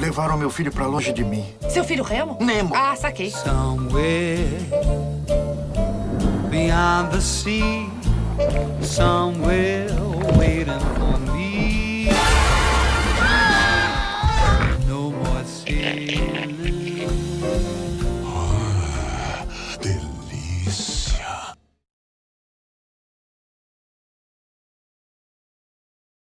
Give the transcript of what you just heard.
Levaram meu filho para longe de mim. Seu filho Remo? Nemo. Ah, saquei. Somewhere beyond the sea, somewhere waiting for me. No more sailing.